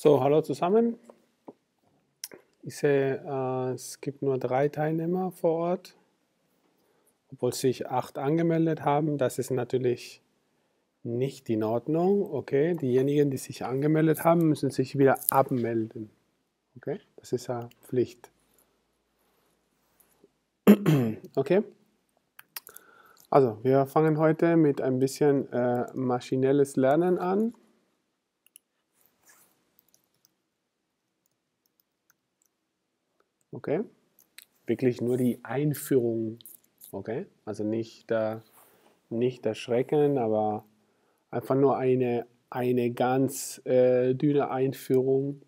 So, hallo zusammen. Ich sehe, äh, es gibt nur drei Teilnehmer vor Ort, obwohl sich acht angemeldet haben. Das ist natürlich nicht in Ordnung. Okay, diejenigen, die sich angemeldet haben, müssen sich wieder abmelden. Okay, das ist ja Pflicht. Okay. Also, wir fangen heute mit ein bisschen äh, maschinelles Lernen an. Okay? Wirklich nur die Einführung. Okay? Also nicht, äh, nicht erschrecken, aber einfach nur eine, eine ganz äh, dünne Einführung.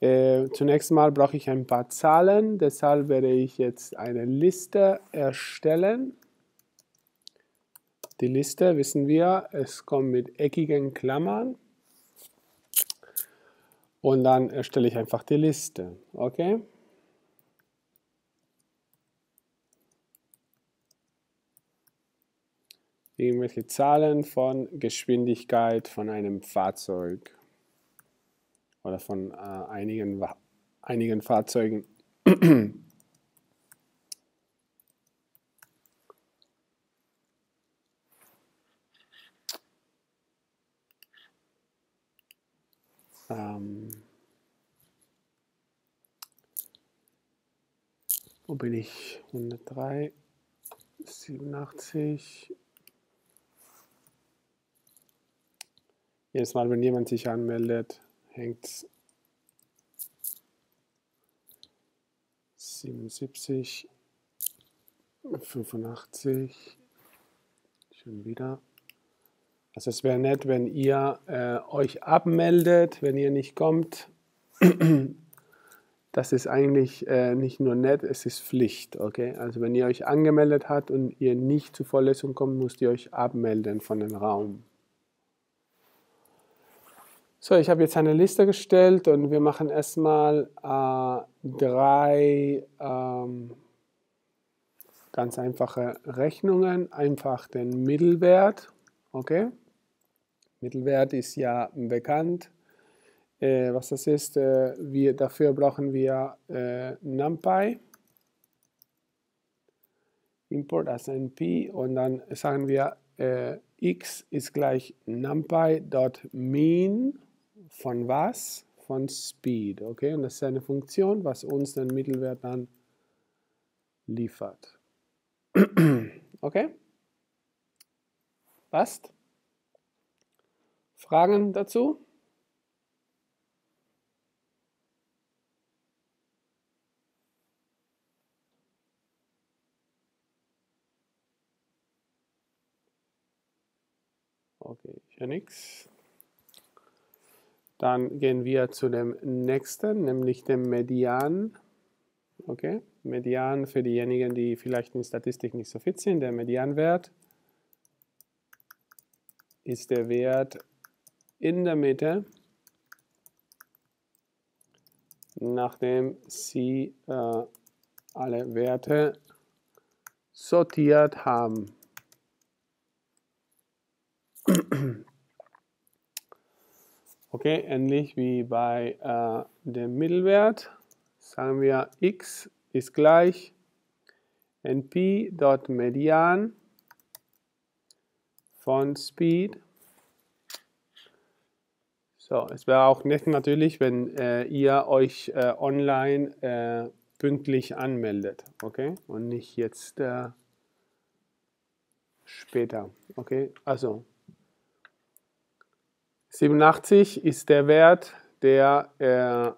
Äh, zunächst mal brauche ich ein paar Zahlen, deshalb werde ich jetzt eine Liste erstellen. Die Liste wissen wir, es kommt mit eckigen Klammern. Und dann erstelle ich einfach die Liste. Okay? Irgendwelche Zahlen von Geschwindigkeit von einem Fahrzeug oder von äh, einigen, einigen Fahrzeugen. Ähm, wo bin ich? 103, 87. Jedes Mal, wenn jemand sich anmeldet, hängt es 77, 85, schon wieder. Also es wäre nett, wenn ihr äh, euch abmeldet, wenn ihr nicht kommt. Das ist eigentlich äh, nicht nur nett, es ist Pflicht. Okay? Also wenn ihr euch angemeldet habt und ihr nicht zur Vorlesung kommt, müsst ihr euch abmelden von dem Raum. So, ich habe jetzt eine Liste gestellt und wir machen erstmal äh, drei ähm, ganz einfache Rechnungen. Einfach den Mittelwert. Okay? Mittelwert ist ja bekannt. Äh, was das ist, äh, wir, dafür brauchen wir äh, NumPy. Import as NP und dann sagen wir äh, x ist gleich numpy.mean von was? Von Speed. Okay, und das ist eine Funktion, was uns den Mittelwert dann liefert. okay? Passt? Fragen dazu? Höre nichts. Dann gehen wir zu dem nächsten, nämlich dem Median. Okay, Median für diejenigen, die vielleicht in Statistik nicht so fit sind. Der Medianwert ist der Wert in der Mitte, nachdem Sie äh, alle Werte sortiert haben. Okay, ähnlich wie bei äh, dem Mittelwert sagen wir x ist gleich np.median von Speed so, es wäre auch nett natürlich, wenn äh, ihr euch äh, online äh, pünktlich anmeldet, okay? Und nicht jetzt äh, später, okay? Also 87 ist der Wert, der, äh,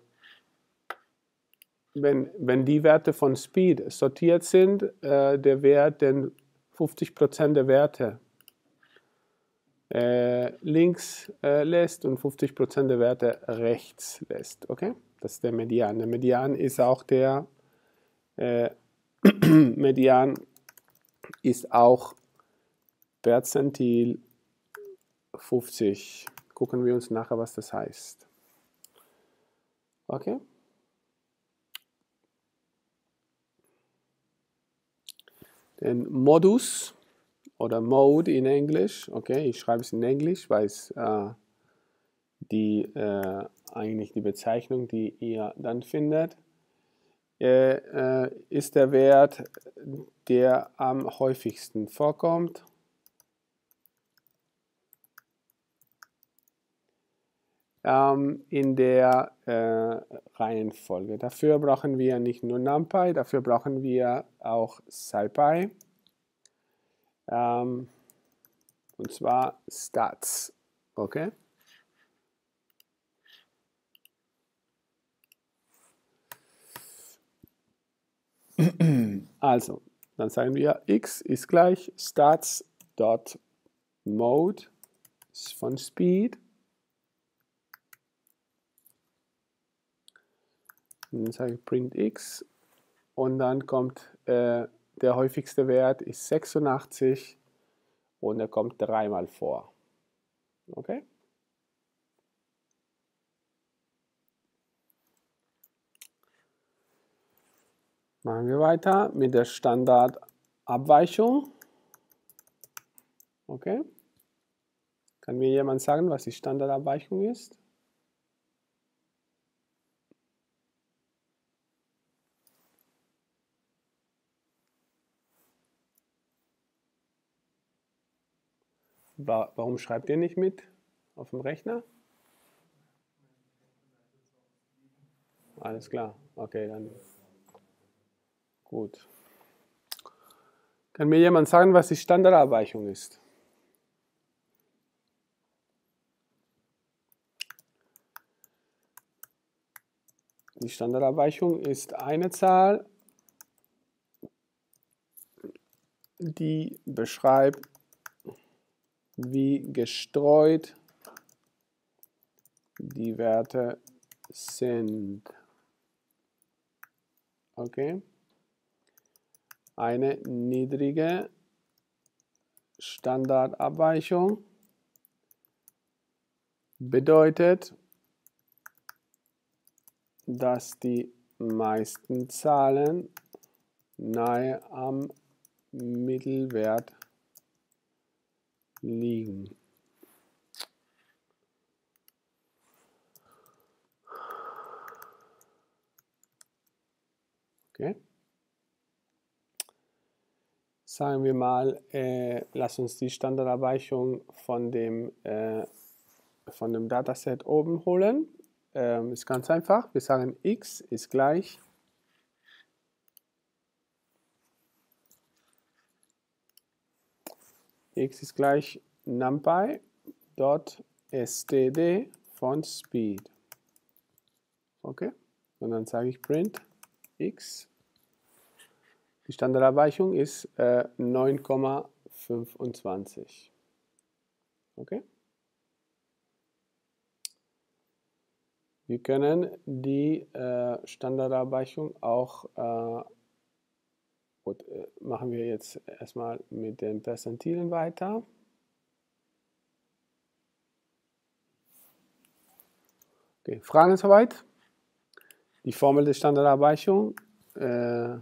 wenn, wenn die Werte von Speed sortiert sind, äh, der Wert, den 50% der Werte äh, links äh, lässt und 50% der Werte rechts lässt. Okay? Das ist der Median. Der Median ist auch der äh, Median ist auch Perzentil 50. Gucken wir uns nachher, was das heißt. Okay? Den Modus oder Mode in Englisch. Okay, ich schreibe es in Englisch, weil es äh, die äh, eigentlich die Bezeichnung, die ihr dann findet, äh, äh, ist der Wert, der am häufigsten vorkommt. Ähm, in der äh, Reihenfolge. Dafür brauchen wir nicht nur NumPy, dafür brauchen wir auch SciPy. Ähm, und zwar Stats. Okay? Also, dann sagen wir, x ist gleich stats.mode von Speed. Dann sage ich print x und dann kommt äh, der häufigste Wert ist 86 und er kommt dreimal vor. Okay? Machen wir weiter mit der Standardabweichung. Okay. Kann mir jemand sagen, was die Standardabweichung ist? Warum schreibt ihr nicht mit auf dem Rechner? Alles klar. Okay, dann Gut. Kann mir jemand sagen, was die Standardabweichung ist? Die Standardabweichung ist eine Zahl, die beschreibt, wie gestreut die Werte sind. Okay? eine niedrige Standardabweichung bedeutet, dass die meisten Zahlen nahe am Mittelwert liegen. Okay sagen wir mal, äh, lass uns die Standardabweichung von dem, äh, von dem Dataset oben holen. Ähm, ist ganz einfach. Wir sagen x ist gleich x ist gleich numpy dot std von speed. Okay? Und dann sage ich print x die Standardabweichung ist äh, 9,25. Okay? Wir können die äh, Standardabweichung auch, äh, gut, äh, machen wir jetzt erstmal mit den Perzentilen weiter. Okay, Fragen soweit? Die Formel der Standardabweichung. Äh,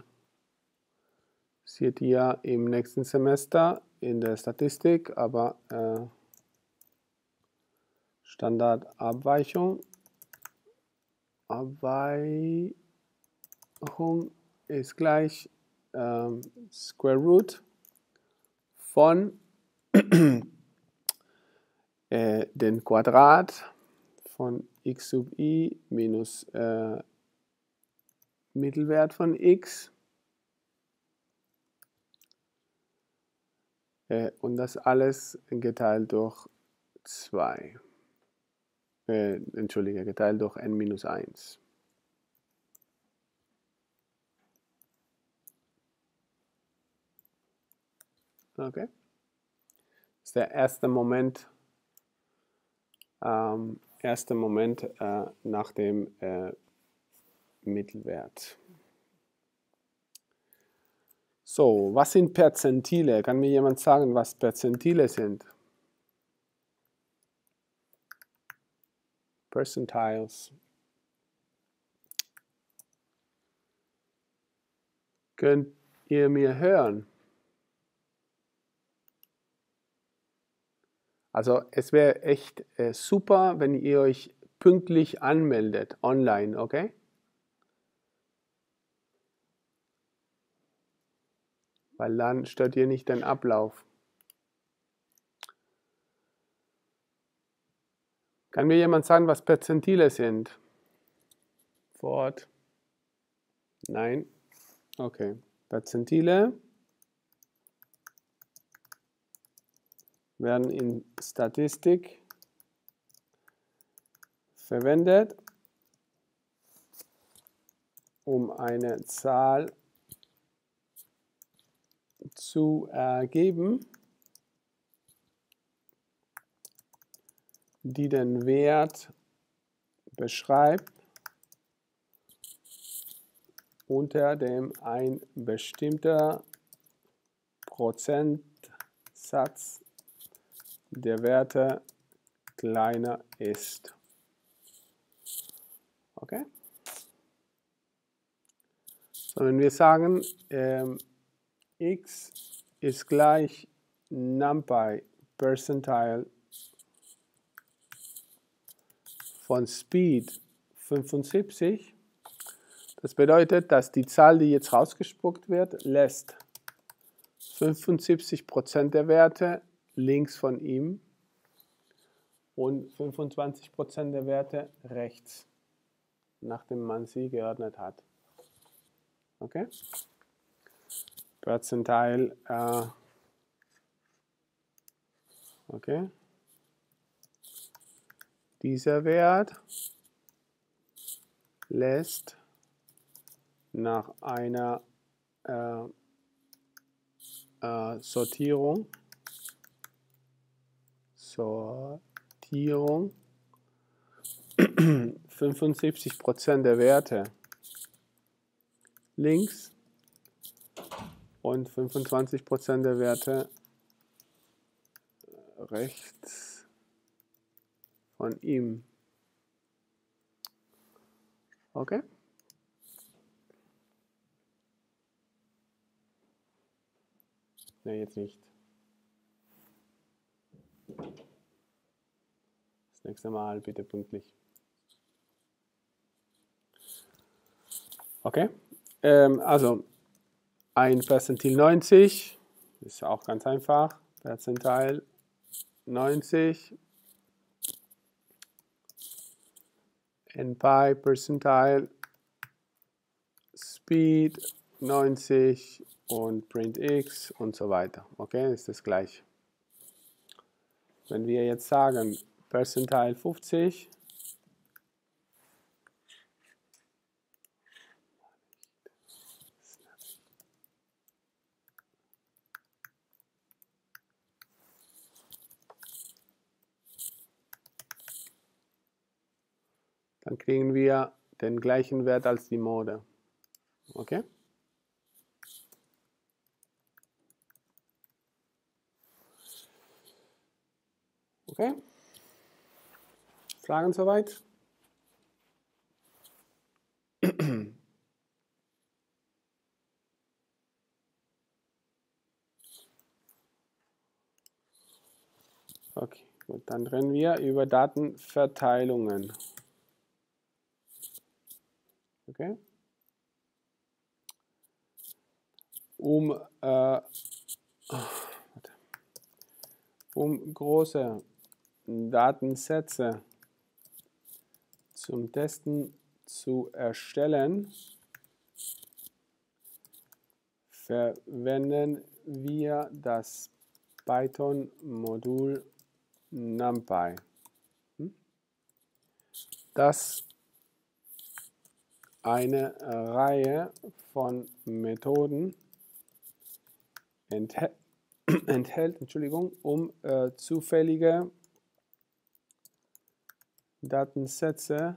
seht ihr im nächsten Semester in der Statistik, aber äh, Standardabweichung Abweichung ist gleich ähm, Square Root von äh, den Quadrat von x sub i minus äh, Mittelwert von x Äh, und das alles geteilt durch 2. Äh, Entschuldige, geteilt durch n minus 1. Okay. Das ist der erste Moment, ähm, erste Moment äh, nach dem äh, Mittelwert. So, was sind Perzentile? Kann mir jemand sagen, was Perzentile sind? Percentiles. Könnt ihr mir hören? Also es wäre echt äh, super, wenn ihr euch pünktlich anmeldet online, okay? Weil dann stört ihr nicht den Ablauf. Kann mir jemand sagen, was Perzentile sind? Vor Ort? Nein? Okay. Perzentile werden in Statistik verwendet, um eine Zahl zu ergeben, die den Wert beschreibt, unter dem ein bestimmter Prozentsatz der Werte kleiner ist. Okay? So, wenn wir sagen, ähm, x ist gleich NumPy Percentile von Speed 75, das bedeutet, dass die Zahl, die jetzt rausgespuckt wird, lässt 75% der Werte links von ihm und 25% der Werte rechts, nachdem man sie geordnet hat. Okay? Percentile, äh, okay. Dieser Wert lässt nach einer äh, äh, Sortierung Sortierung 75% der Werte links und 25% der Werte rechts von ihm. Okay? Ne, jetzt nicht. Das nächste Mal bitte pünktlich. Okay, ähm, also ein Perzentil 90 ist auch ganz einfach. Perzentil 90 NPy Percentile Speed 90 und Print X und so weiter. Okay, ist das gleich. Wenn wir jetzt sagen Percentile 50, dann kriegen wir den gleichen Wert als die Mode. Okay? Okay? Fragen soweit? Okay, gut, dann reden wir über Datenverteilungen. Okay? Um, äh, um große Datensätze zum Testen zu erstellen, verwenden wir das Python-Modul NumPy. Hm? Das eine Reihe von Methoden enthält, enthält Entschuldigung, um äh, zufällige Datensätze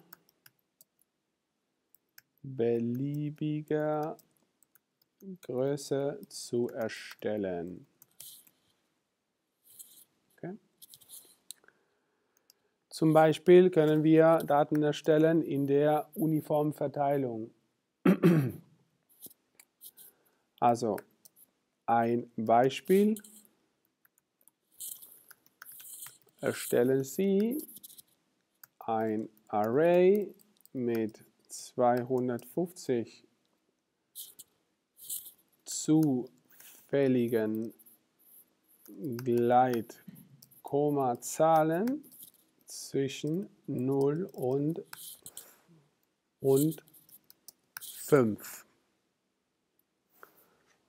beliebiger Größe zu erstellen. Okay. Zum Beispiel können wir Daten erstellen in der Uniformverteilung. Also ein Beispiel erstellen Sie ein Array mit 250 zufälligen Gleitkommazahlen zwischen 0 und, und 5.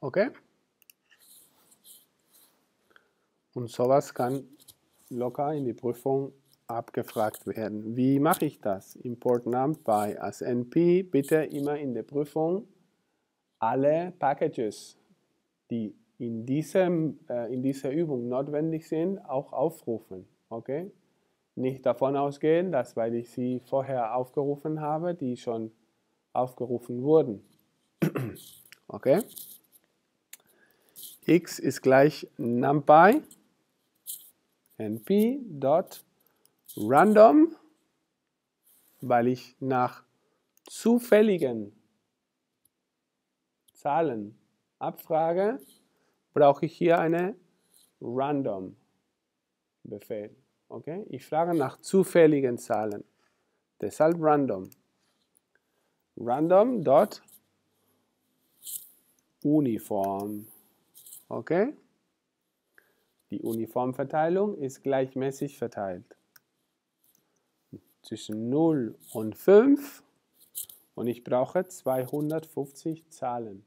Okay? Und sowas kann locker in die Prüfung abgefragt werden. Wie mache ich das? Import NumPy als NP. Bitte immer in der Prüfung alle Packages, die in, diesem, äh, in dieser Übung notwendig sind, auch aufrufen. Okay? Nicht davon ausgehen, dass weil ich sie vorher aufgerufen habe, die schon aufgerufen wurden. okay? x ist gleich numpy np.random, weil ich nach zufälligen Zahlen abfrage, brauche ich hier eine random Befehl. Okay? Ich frage nach zufälligen Zahlen. Deshalb random. Random dot uniform. Okay? Die Uniformverteilung ist gleichmäßig verteilt. Zwischen 0 und 5 und ich brauche 250 Zahlen,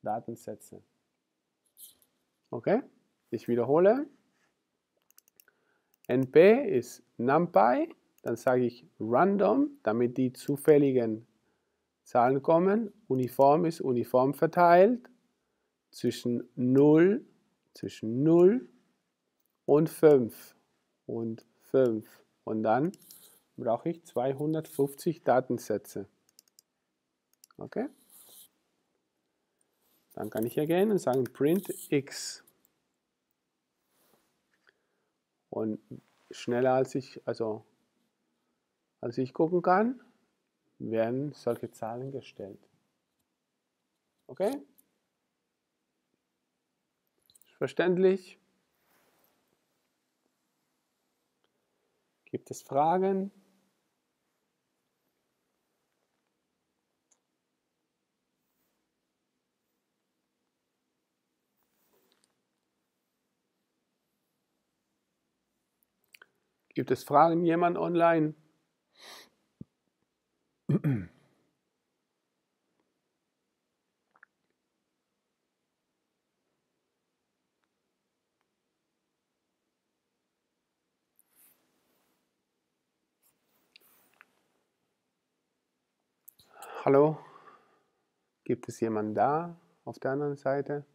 Datensätze. Okay? Ich wiederhole. NP ist NumPy, dann sage ich random, damit die zufälligen Zahlen kommen. Uniform ist uniform verteilt zwischen 0, zwischen 0 und 5 und 5 und dann brauche ich 250 Datensätze. Okay? Dann kann ich hier gehen und sagen print x. Und schneller als ich, also als ich gucken kann, werden solche Zahlen gestellt. Okay? Verständlich? Gibt es Fragen? Gibt es Fragen jemand online? Hallo? Gibt es jemanden da auf der anderen Seite?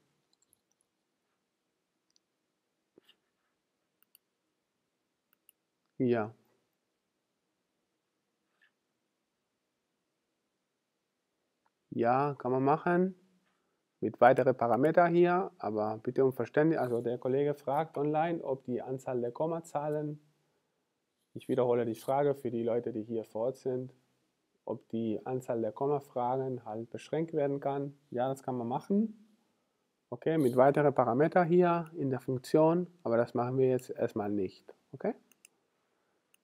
Ja. Ja, kann man machen. Mit weiteren Parametern hier, aber bitte um Verständnis. Also der Kollege fragt online, ob die Anzahl der Kommazahlen, ich wiederhole die Frage für die Leute, die hier vor Ort sind, ob die Anzahl der Kommafragen halt beschränkt werden kann. Ja, das kann man machen. Okay, mit weiteren Parametern hier in der Funktion, aber das machen wir jetzt erstmal nicht. Okay?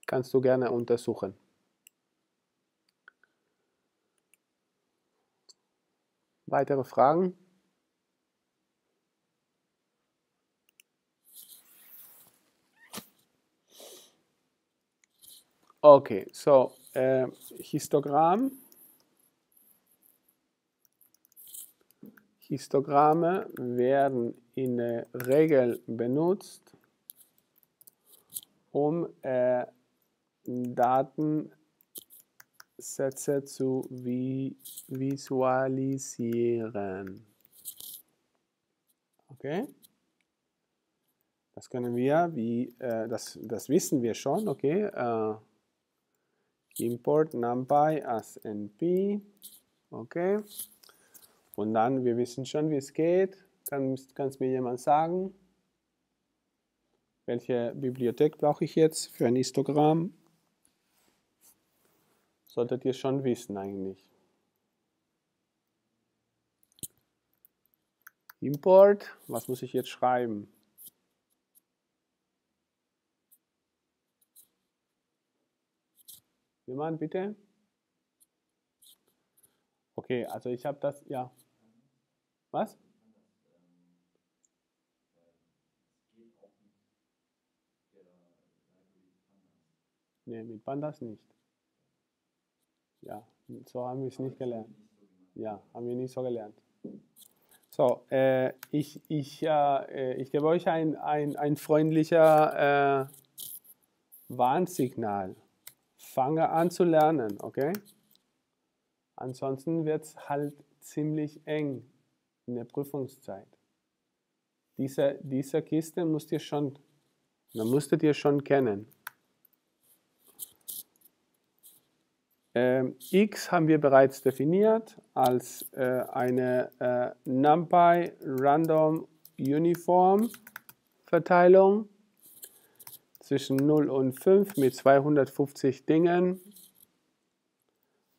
Kannst du gerne untersuchen. Weitere Fragen? Okay, so äh, Histogramm. Histogramme werden in der Regel benutzt, um äh, Datensätze zu vi visualisieren. Okay? Das können wir, wie, äh, das, das wissen wir schon, okay? Äh, import numpy as np. Okay. Und dann, wir wissen schon, wie es geht. Kann es mir jemand sagen? Welche Bibliothek brauche ich jetzt für ein Histogramm? solltet ihr schon wissen eigentlich. Import, was muss ich jetzt schreiben? Jemand bitte? Okay, also ich habe das, ja. Was? Nee, mit Pandas nicht. Ja, so haben wir es nicht gelernt. Ja, haben wir nicht so gelernt. So, äh, ich, ich, äh, ich gebe euch ein, ein, ein freundlicher äh, Warnsignal. Fange an zu lernen, okay? Ansonsten wird es halt ziemlich eng in der Prüfungszeit. Diese, diese Kiste müsst ihr schon, da musstet ihr schon kennen. X haben wir bereits definiert als äh, eine äh, NumPy Random Uniform Verteilung zwischen 0 und 5 mit 250 Dingen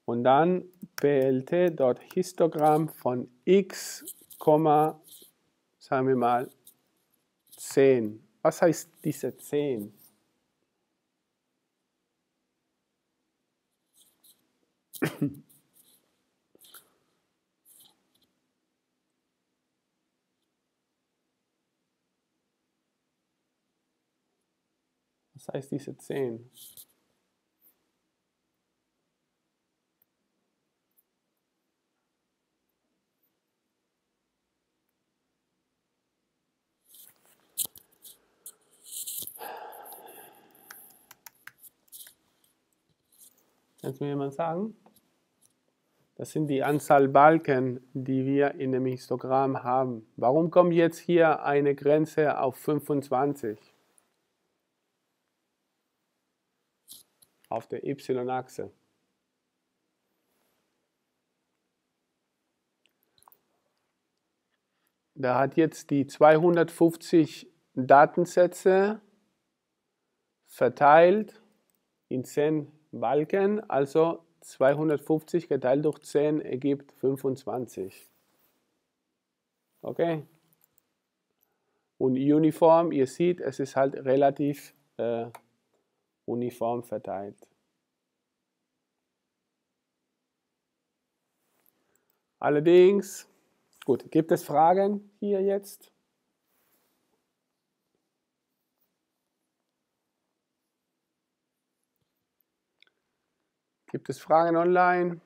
und dann plt dort Histogramm von x, sagen wir mal 10. Was heißt diese 10? Was heißt diese 10? Kann es mir jemand sagen? Das sind die Anzahl Balken, die wir in dem Histogramm haben. Warum kommt jetzt hier eine Grenze auf 25? Auf der y-Achse. Da hat jetzt die 250 Datensätze verteilt in 10 Balken, also 250 geteilt durch 10 ergibt 25. Okay? Und uniform, ihr seht, es ist halt relativ äh, uniform verteilt. Allerdings, gut, gibt es Fragen hier jetzt? Gibt es Fragen online?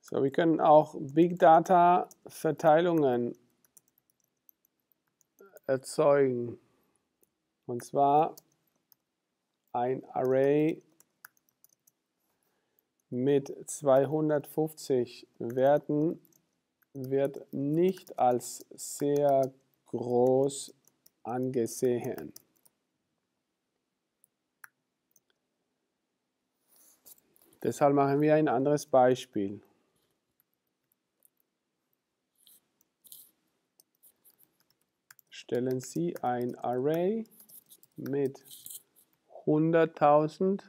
So, wir können auch Big Data Verteilungen erzeugen. Und zwar ein Array mit 250 Werten wird nicht als sehr groß angesehen. Deshalb machen wir ein anderes Beispiel. Stellen Sie ein Array mit 100.000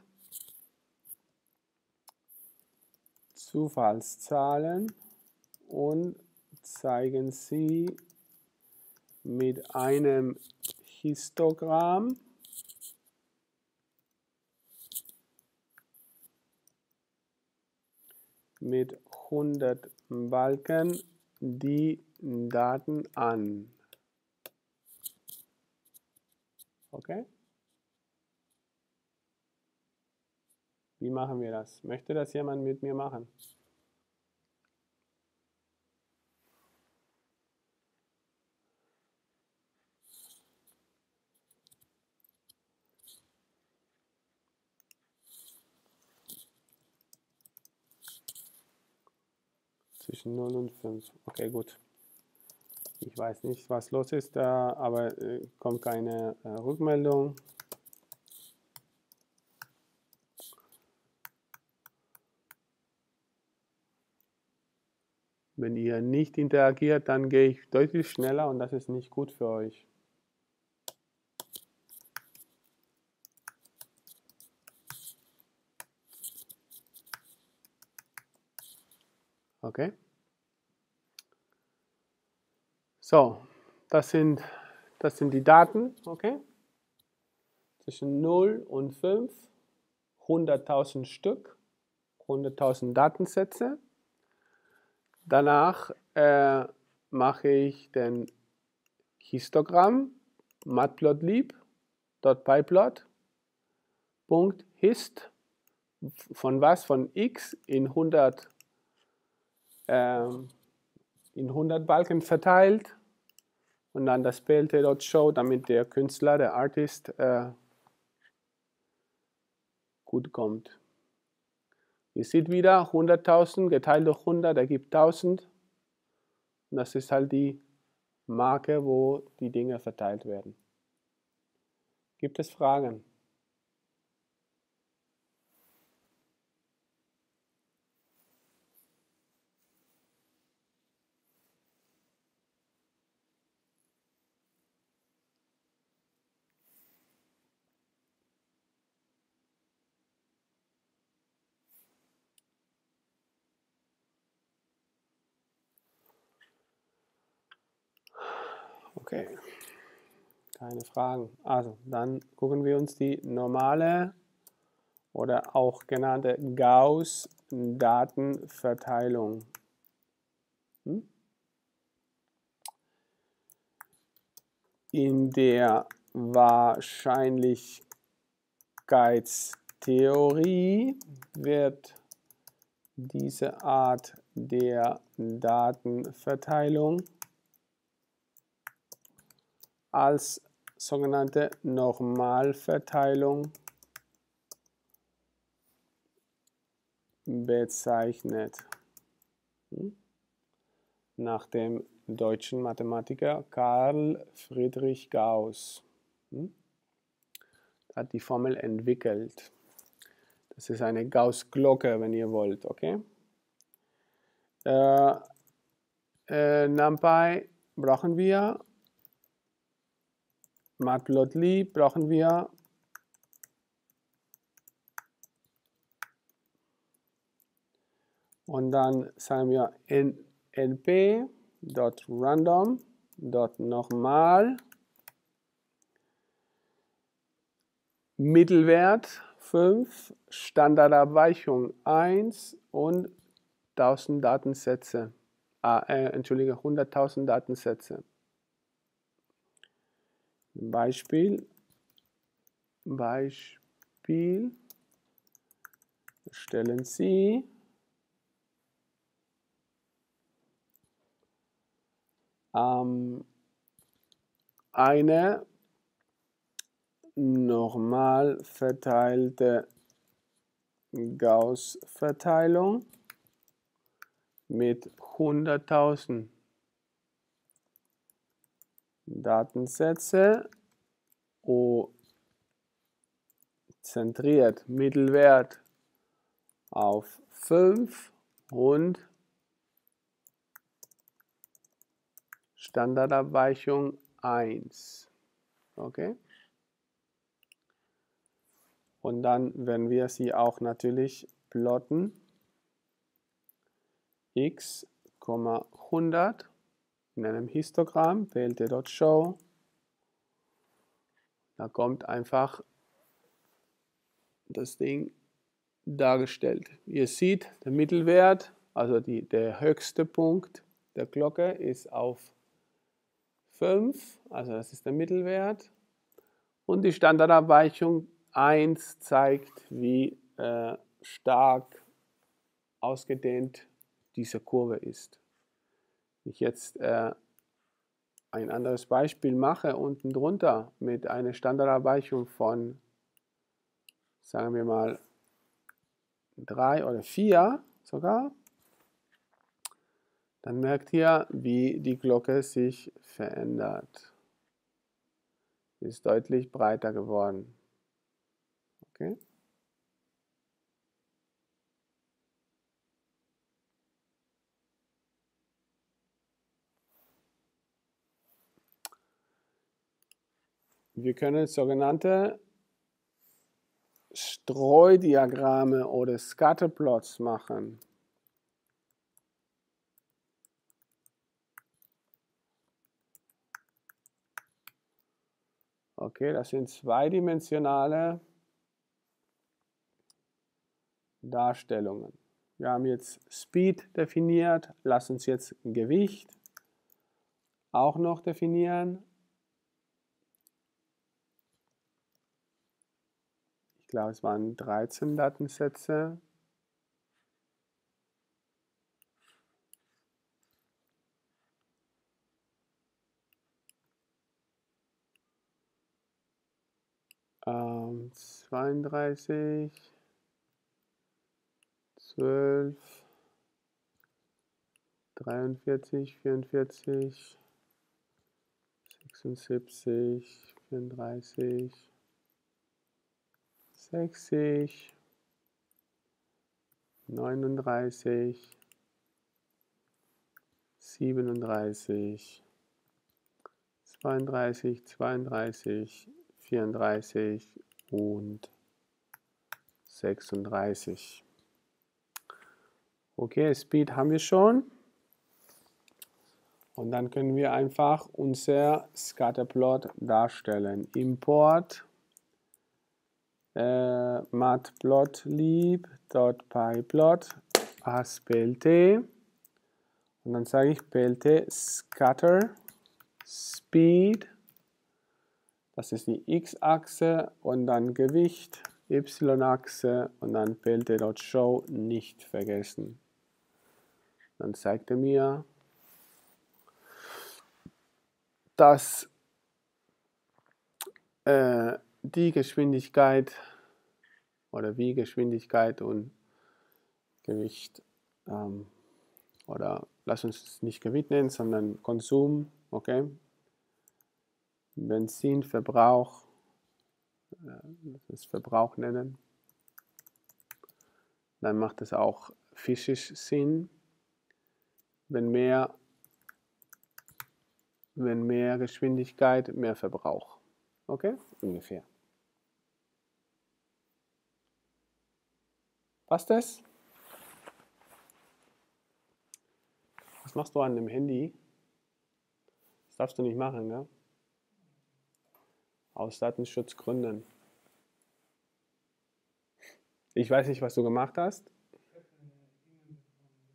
Zufallszahlen und zeigen Sie mit einem Histogramm mit 100 Balken die Daten an. Okay? Wie machen wir das? Möchte das jemand mit mir machen? Zwischen 0 und 5. Okay, gut. Ich weiß nicht, was los ist aber äh, kommt keine äh, Rückmeldung. Wenn ihr nicht interagiert, dann gehe ich deutlich schneller und das ist nicht gut für euch. Okay? So, das sind, das sind die Daten, okay? Zwischen 0 und 5, 100.000 Stück, 100.000 Datensätze. Danach äh, mache ich den Histogramm matplotlib.pyplot.hist von was? Von x in 100, äh, in 100 Balken verteilt und dann das plt.show, damit der Künstler, der Artist, äh, gut kommt. Ihr seht wieder, 100.000 geteilt durch 100 ergibt 1000. Und das ist halt die Marke, wo die Dinge verteilt werden. Gibt es Fragen? Okay, keine Fragen. Also, dann gucken wir uns die normale oder auch genannte Gauss-Datenverteilung. Hm? In der Wahrscheinlichkeitstheorie wird diese Art der Datenverteilung als sogenannte Normalverteilung bezeichnet. Hm? Nach dem deutschen Mathematiker Karl Friedrich Gauss. Hm? Hat die Formel entwickelt. Das ist eine Gauss-Glocke, wenn ihr wollt, okay? Äh, äh, NumPy brauchen wir Matplotlib brauchen wir. Und dann sagen wir np.random dort nochmal Mittelwert 5, Standardabweichung 1 und 1000 Datensätze, ah, äh, entschuldige, 100.000 Datensätze. Beispiel, Beispiel, stellen Sie. Ähm, eine normal verteilte Gauss-Verteilung mit 100.000 Datensätze O zentriert Mittelwert auf 5 und Standardabweichung 1. Okay? Und dann werden wir sie auch natürlich plotten. x, 100 in einem Histogramm, plt.show. Da kommt einfach das Ding dargestellt. Ihr seht, der Mittelwert, also die, der höchste Punkt der Glocke ist auf 5, also das ist der Mittelwert. Und die Standardabweichung 1 zeigt, wie äh, stark ausgedehnt diese Kurve ist ich jetzt äh, ein anderes Beispiel mache, unten drunter mit einer Standardabweichung von, sagen wir mal, 3 oder 4 sogar, dann merkt ihr, wie die Glocke sich verändert. Sie ist deutlich breiter geworden. Okay? Wir können sogenannte Streudiagramme oder Scatterplots machen. Okay, das sind zweidimensionale Darstellungen. Wir haben jetzt Speed definiert, lass uns jetzt Gewicht auch noch definieren Glaube, es waren 13 Datensätze. Ähm, 32, 12, 43, 44, 76, 34, 60, 39, 37, 32, 32, 34 und 36. Okay, Speed haben wir schon. Und dann können wir einfach unser Scatterplot darstellen. Import äh, matplotlib.pyplot as plt und dann sage ich plt scatter speed das ist die x-Achse und dann Gewicht, y-Achse und dann plt.show nicht vergessen. Dann zeigt er mir, dass äh, die Geschwindigkeit oder wie Geschwindigkeit und Gewicht ähm, oder lass uns nicht Gewicht nennen, sondern Konsum, okay, Benzinverbrauch, äh, das Verbrauch nennen, dann macht es auch physisch Sinn, wenn mehr, wenn mehr Geschwindigkeit, mehr Verbrauch. Okay, ungefähr. Passt das? Was machst du an dem Handy? Das darfst du nicht machen, gell? Aus Datenschutzgründen. Ich weiß nicht, was du gemacht hast.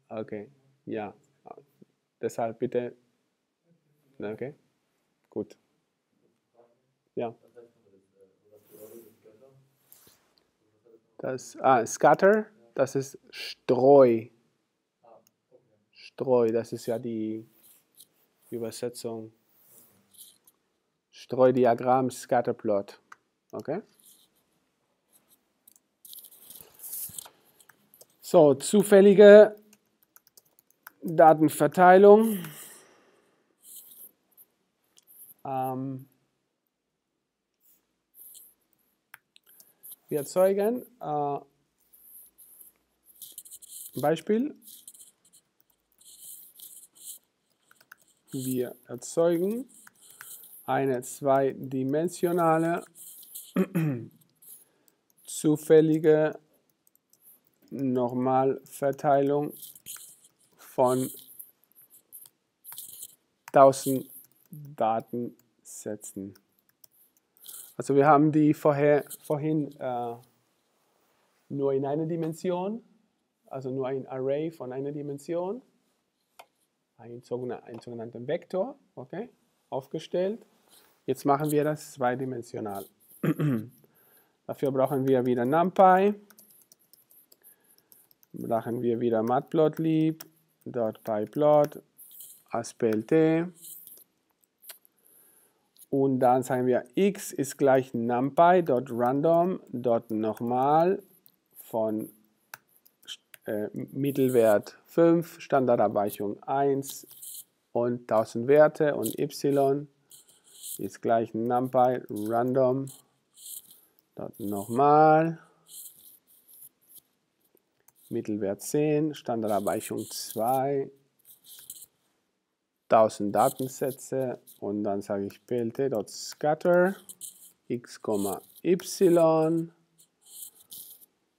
Okay, ja. Deshalb bitte. Okay, gut. Ja. Das, ah, Scatter, das ist Streu. Streu, das ist ja die Übersetzung. Streudiagramm, Scatterplot. Okay? So, zufällige Datenverteilung. Ähm, wir erzeugen äh, Beispiel. Wir erzeugen eine zweidimensionale zufällige Normalverteilung von 1000 Datensätzen. Also wir haben die vorher, vorhin äh, nur in einer Dimension, also nur ein Array von einer Dimension, ein, sogenannter, ein sogenannter Vektor, okay, aufgestellt. Jetzt machen wir das zweidimensional. Dafür brauchen wir wieder NumPy, brauchen wir wieder matplotlib, asplt und dann sagen wir x ist gleich numpy.random nochmal von äh, Mittelwert 5, Standardabweichung 1 und 1000 Werte und y ist gleich numpy random dort nochmal. Mittelwert 10, Standardabweichung 2, 1000 Datensätze und dann sage ich plt.scatter x, y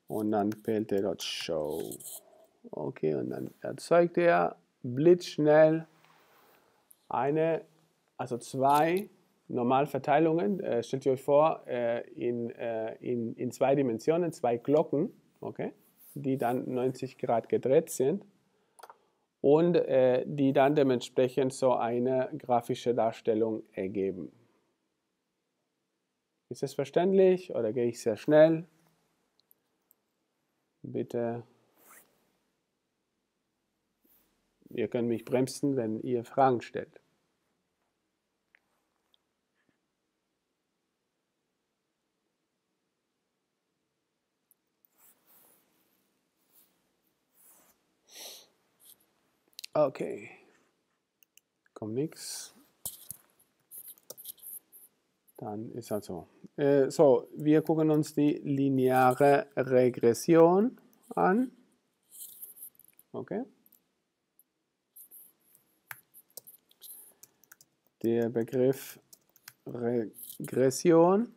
und dann plt.show. Okay, und dann erzeugt er blitzschnell eine, also zwei Normalverteilungen. Äh, stellt euch vor, äh, in, äh, in, in zwei Dimensionen, zwei Glocken, okay, die dann 90 Grad gedreht sind und äh, die dann dementsprechend so eine grafische Darstellung ergeben. Ist es verständlich oder gehe ich sehr schnell? Bitte. Ihr könnt mich bremsen, wenn ihr Fragen stellt. Okay. Kommt nichts. Dann ist also. Äh, so, wir gucken uns die lineare Regression an. Okay. Der Begriff Regression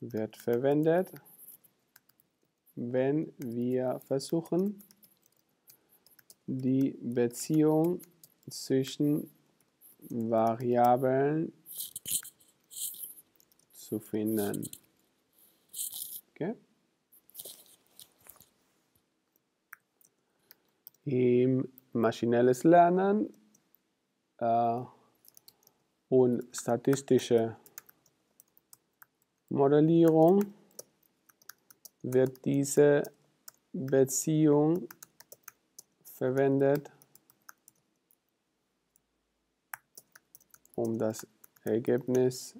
wird verwendet, wenn wir versuchen, die Beziehung zwischen Variablen zu finden. Okay? Im maschinelles Lernen äh, und statistische Modellierung wird diese Beziehung verwendet, um das Ergebnis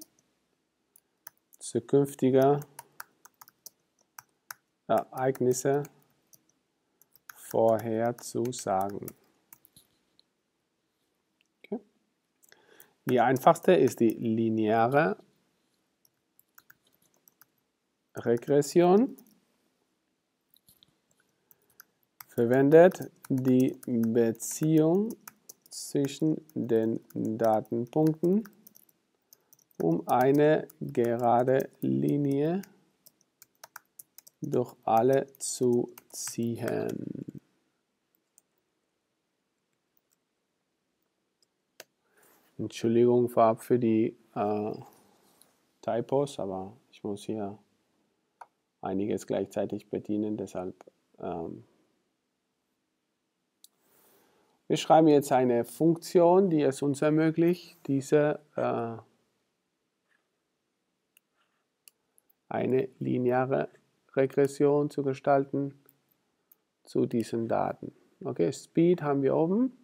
zukünftiger Ereignisse vorherzusagen. Okay. Die einfachste ist die lineare Regression. Verwendet die Beziehung zwischen den Datenpunkten, um eine gerade Linie durch alle zu ziehen. Entschuldigung vorab für die äh, Typos, aber ich muss hier einiges gleichzeitig bedienen, deshalb ähm, wir schreiben jetzt eine Funktion, die es uns ermöglicht, diese äh, eine lineare Regression zu gestalten zu diesen Daten. Okay, Speed haben wir oben,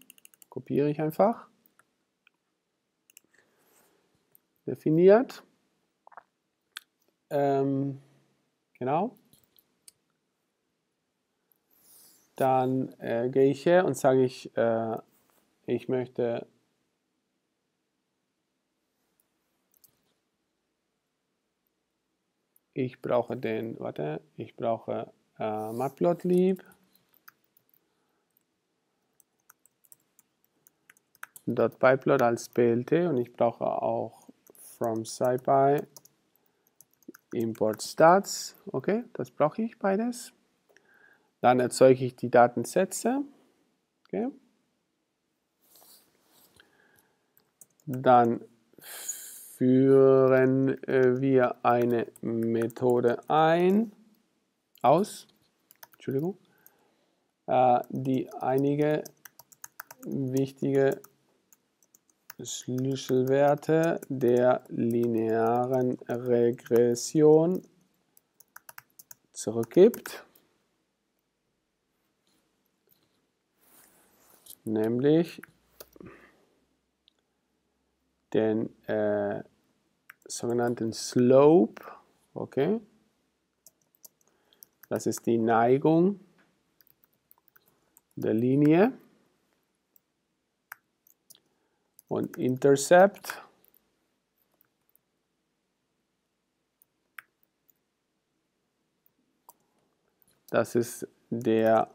kopiere ich einfach. Definiert. Ähm, genau. Dann äh, gehe ich her und sage ich, äh, ich möchte ich brauche den, warte, ich brauche äh, Matplotlib. .pyplot als PLT und ich brauche auch from SciPy import stats. Okay, das brauche ich beides. Dann erzeuge ich die Datensätze. Okay. Dann führen äh, wir eine Methode ein, aus, Entschuldigung, äh, die einige wichtige Schlüsselwerte der linearen Regression zurückgibt. Nämlich den äh, sogenannten Slope, okay, das ist die Neigung der Linie. Und Intercept, das ist der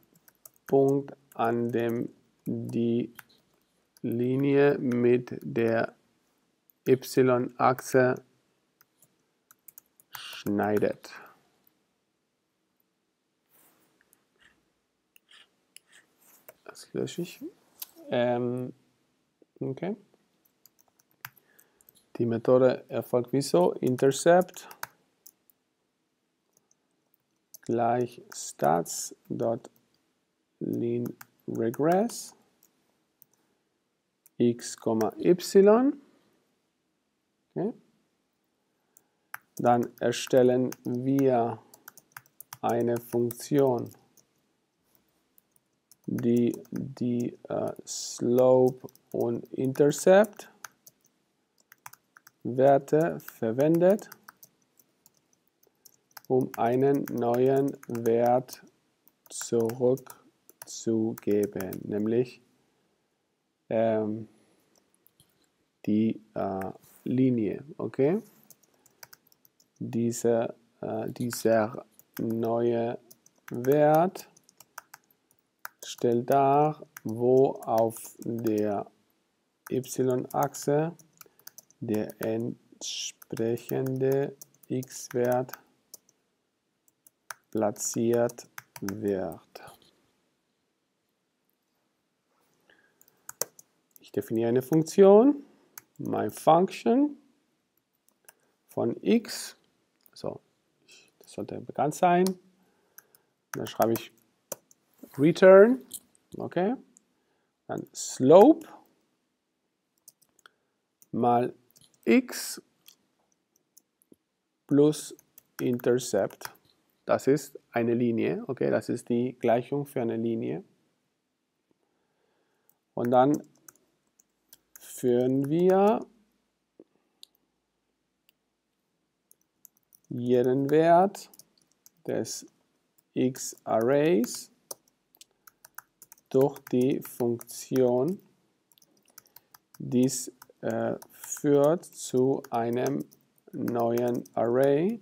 Punkt, an dem die Linie mit der y-Achse schneidet. Das lösche ich. Ähm, okay. Die Methode erfolgt wie so, intercept gleich stats.leanRegress x, y. Okay. Dann erstellen wir eine Funktion, die die uh, Slope und Intercept Werte verwendet, um einen neuen Wert zurückzugeben, nämlich ähm, die äh, Linie. Okay? Diese, äh, dieser neue Wert stellt dar, wo auf der y-Achse der entsprechende x-Wert platziert wird. Ich definiere eine Funktion, myFunction von x, so, das sollte bekannt sein. Dann schreibe ich return, okay, dann slope mal x plus intercept. Das ist eine Linie, okay, das ist die Gleichung für eine Linie. Und dann führen wir jeden Wert des x-Arrays durch die Funktion. Dies äh, führt zu einem neuen Array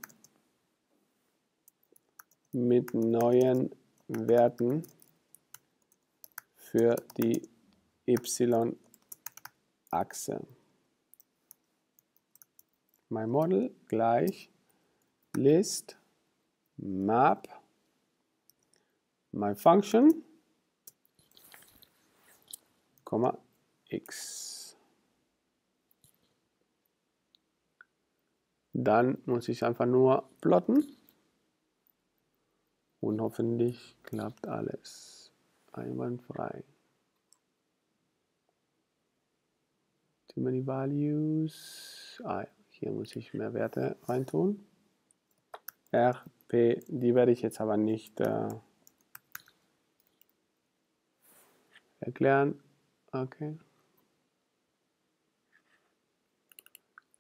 mit neuen Werten für die y Achse. My Model gleich list map my function, x. Dann muss ich einfach nur plotten und hoffentlich klappt alles einwandfrei. Too many values. Ah, hier muss ich mehr Werte reintun. RP, die werde ich jetzt aber nicht äh, erklären. Okay.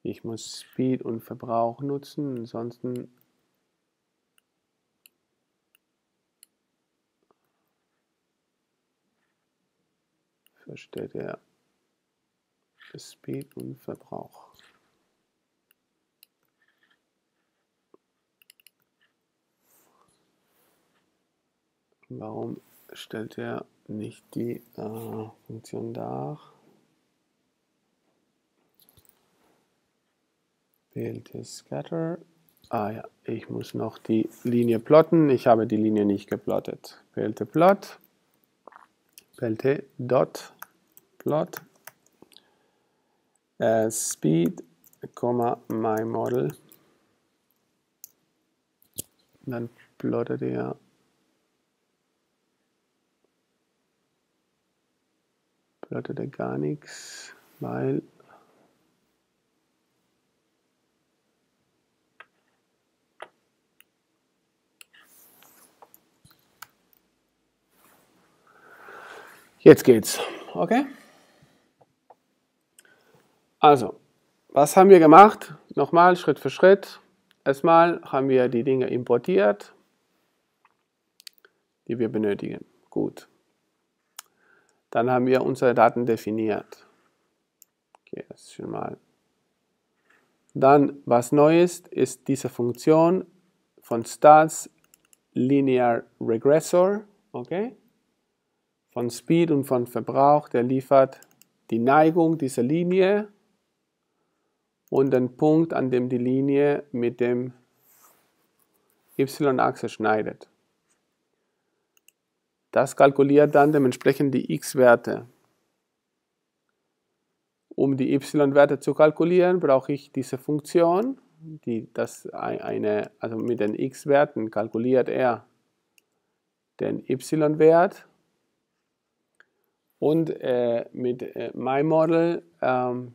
Ich muss Speed und Verbrauch nutzen, ansonsten versteht er Speed und Verbrauch. Warum stellt er nicht die äh, Funktion dar? Wählte Scatter. Ah ja, ich muss noch die Linie plotten. Ich habe die Linie nicht geplottet. Wählte Plot. Wählte Dot Plot uh, speed, comma, my model. Dann plottet er plottet er gar nichts, weil Jetzt geht's. Okay? Also, was haben wir gemacht? Nochmal Schritt für Schritt. Erstmal haben wir die Dinge importiert, die wir benötigen. Gut. Dann haben wir unsere Daten definiert. Okay, das ist schon mal. Dann, was neu ist, ist diese Funktion von Stats Linear Regressor. Okay? Von Speed und von Verbrauch, der liefert die Neigung dieser Linie und den Punkt, an dem die Linie mit dem y-Achse schneidet. Das kalkuliert dann dementsprechend die x-Werte. Um die y-Werte zu kalkulieren, brauche ich diese Funktion, die das eine, also mit den x-Werten kalkuliert er den y-Wert und äh, mit äh, MyModel ähm,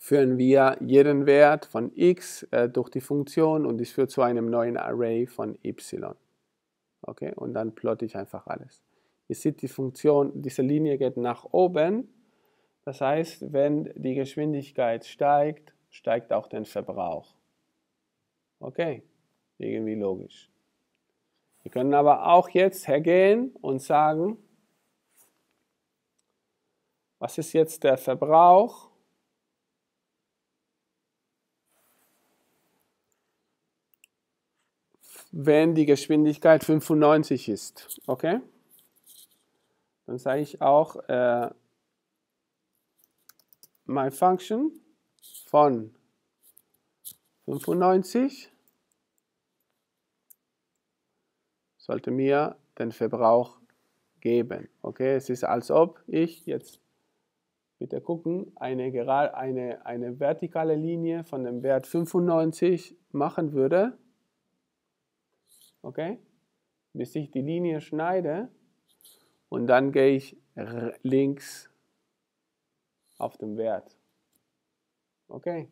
führen wir jeden Wert von x äh, durch die Funktion und dies führt zu einem neuen Array von y. Okay, und dann plotte ich einfach alles. Ihr seht, die Funktion, diese Linie geht nach oben. Das heißt, wenn die Geschwindigkeit steigt, steigt auch der Verbrauch. Okay, irgendwie logisch. Wir können aber auch jetzt hergehen und sagen, was ist jetzt der Verbrauch? Wenn die Geschwindigkeit 95 ist. Okay? Dann sage ich auch äh, my function von 95 sollte mir den Verbrauch geben. Okay, es ist als ob ich jetzt bitte gucken, eine, gerade eine, eine vertikale Linie von dem Wert 95 machen würde okay, bis ich die Linie schneide und dann gehe ich links auf den Wert. Okay.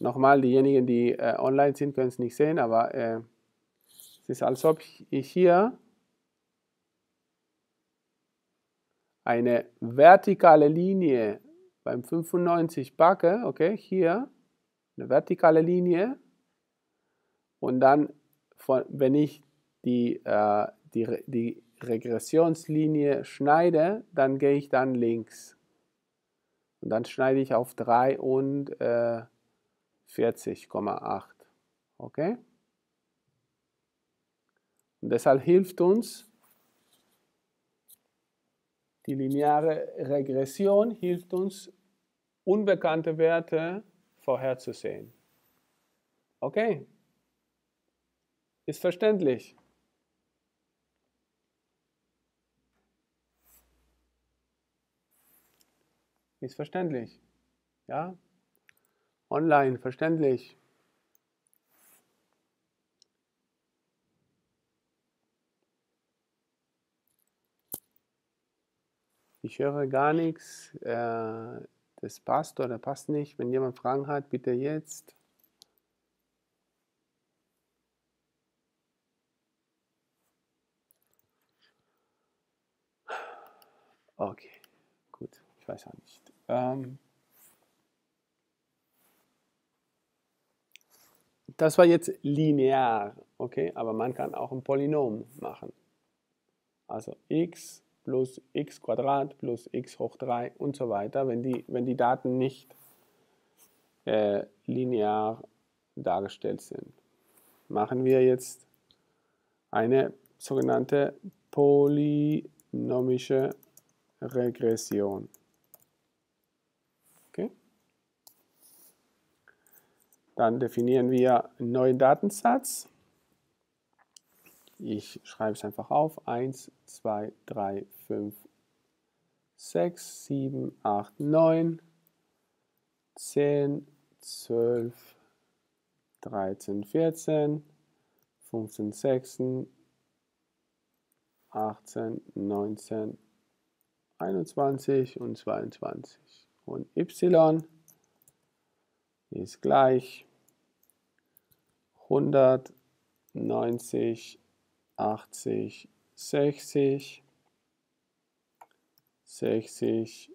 Nochmal, diejenigen, die äh, online sind, können es nicht sehen, aber äh, es ist, als ob ich hier eine vertikale Linie beim 95 backe, okay, hier eine vertikale Linie und dann von, wenn ich die, äh, die, die Regressionslinie schneide, dann gehe ich dann links. Und dann schneide ich auf 3 und äh, 40,8. Okay? Und deshalb hilft uns die lineare Regression, hilft uns, unbekannte Werte vorherzusehen. Okay? Ist verständlich. Ist verständlich. Ja? Online, verständlich. Ich höre gar nichts. Äh, das passt oder passt nicht. Wenn jemand Fragen hat, bitte jetzt. Okay, auch nicht. Ähm, das war jetzt linear, okay, aber man kann auch ein Polynom machen. Also x plus x Quadrat plus x hoch 3 und so weiter, wenn die, wenn die Daten nicht äh, linear dargestellt sind. Machen wir jetzt eine sogenannte polynomische Regression. Okay. Dann definieren wir einen neuen Datensatz. Ich schreibe es einfach auf. 1, 2, 3, 5, 6, 7, 8, 9, 10, 12, 13, 14, 15, 16, 18, 19, 21 und 22. Und y ist gleich 190, 80, 60, 60,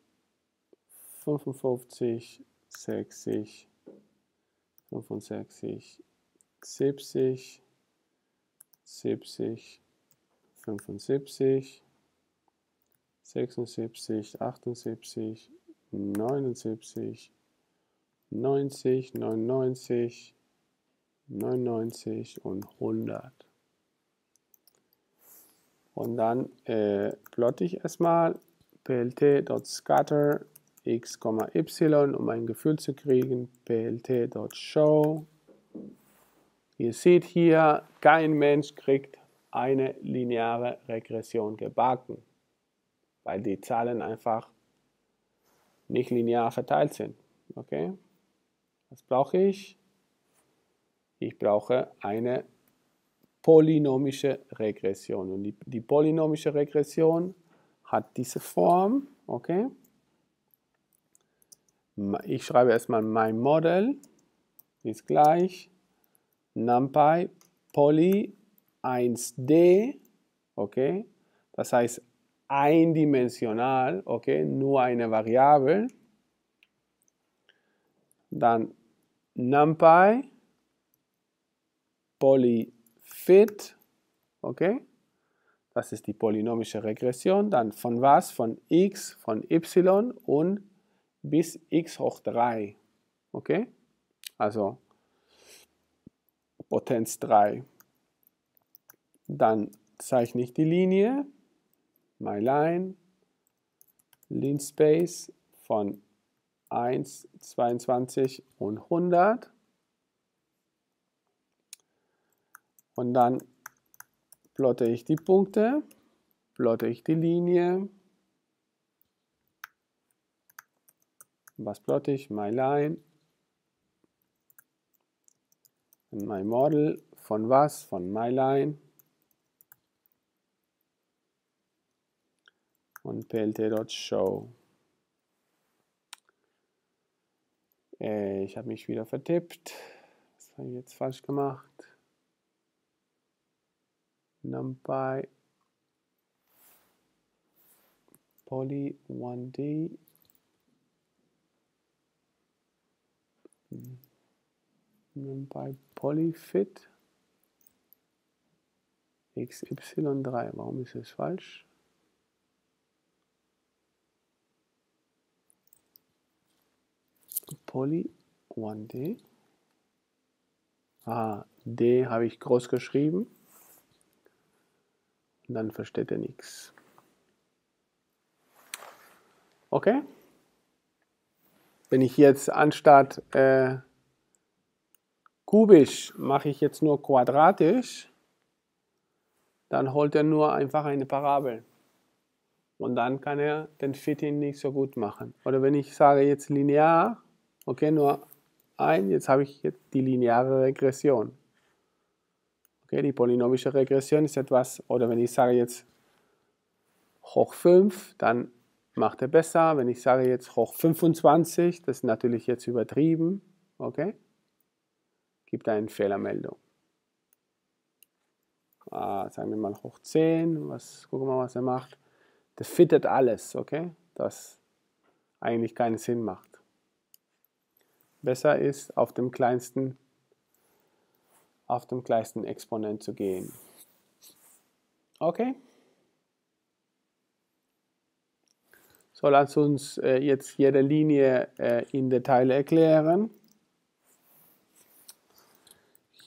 55, 60, 65, 70, 70, 75, 76, 78, 79, 90, 99, 99 und 100. Und dann äh, plotte ich erstmal plt.scatter x, y, um ein Gefühl zu kriegen, plt.show. Ihr seht hier, kein Mensch kriegt eine lineare Regression gebacken weil die Zahlen einfach nicht linear verteilt sind. Okay? Was brauche ich? Ich brauche eine polynomische Regression. Und die, die polynomische Regression hat diese Form. Okay? Ich schreibe erstmal mein Model ist gleich NumPy poly 1D. Okay? Das heißt eindimensional, okay, nur eine Variable. Dann NumPy polyfit, okay, das ist die polynomische Regression. Dann von was? Von x, von y und bis x hoch 3, okay, also Potenz 3. Dann zeichne ich die Linie myLine, Linspace von 1, 22 und 100. Und dann plotte ich die Punkte, plotte ich die Linie. Was plotte ich? MyLine. MyModel von was? Von MyLine. und plt.show. Äh, ich habe mich wieder vertippt. Was habe ich jetzt falsch gemacht? NumPy Poly 1D NumPy Polyfit XY3. Warum ist es falsch? Poly 1D. Ah, D habe ich groß geschrieben. Und dann versteht er nichts. Okay? Wenn ich jetzt anstatt äh, kubisch mache ich jetzt nur quadratisch, dann holt er nur einfach eine Parabel. Und dann kann er den Fitting nicht so gut machen. Oder wenn ich sage jetzt linear, Okay, nur ein, jetzt habe ich jetzt die lineare Regression. Okay, die polynomische Regression ist etwas, oder wenn ich sage jetzt hoch 5, dann macht er besser. Wenn ich sage jetzt hoch 25, das ist natürlich jetzt übertrieben, okay, gibt eine Fehlermeldung. Ah, sagen wir mal hoch 10, was, gucken wir mal, was er macht. Das fittet alles, okay, das eigentlich keinen Sinn macht besser ist, auf dem kleinsten, auf dem kleinsten Exponent zu gehen. Okay? So, lass uns äh, jetzt jede Linie äh, in Detail erklären.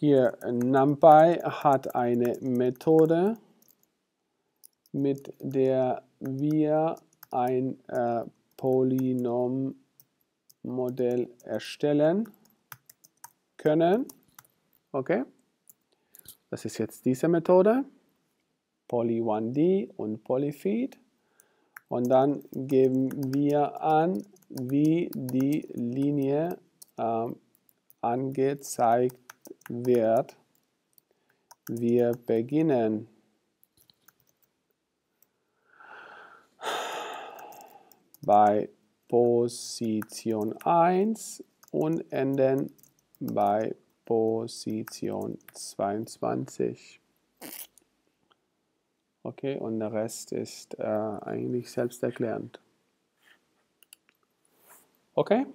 Hier NumPy hat eine Methode, mit der wir ein äh, Polynom Modell erstellen können. Okay, das ist jetzt diese Methode, Poly1D und Polyfeed. Und dann geben wir an, wie die Linie äh, angezeigt wird. Wir beginnen bei Position 1 und enden bei Position 22. Okay, und der Rest ist äh, eigentlich selbsterklärend. Okay?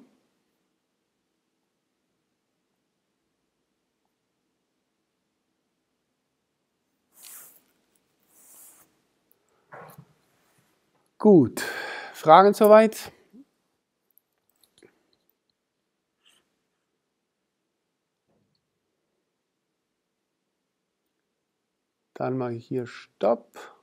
Gut. Fragen soweit? Dann mache ich hier Stopp.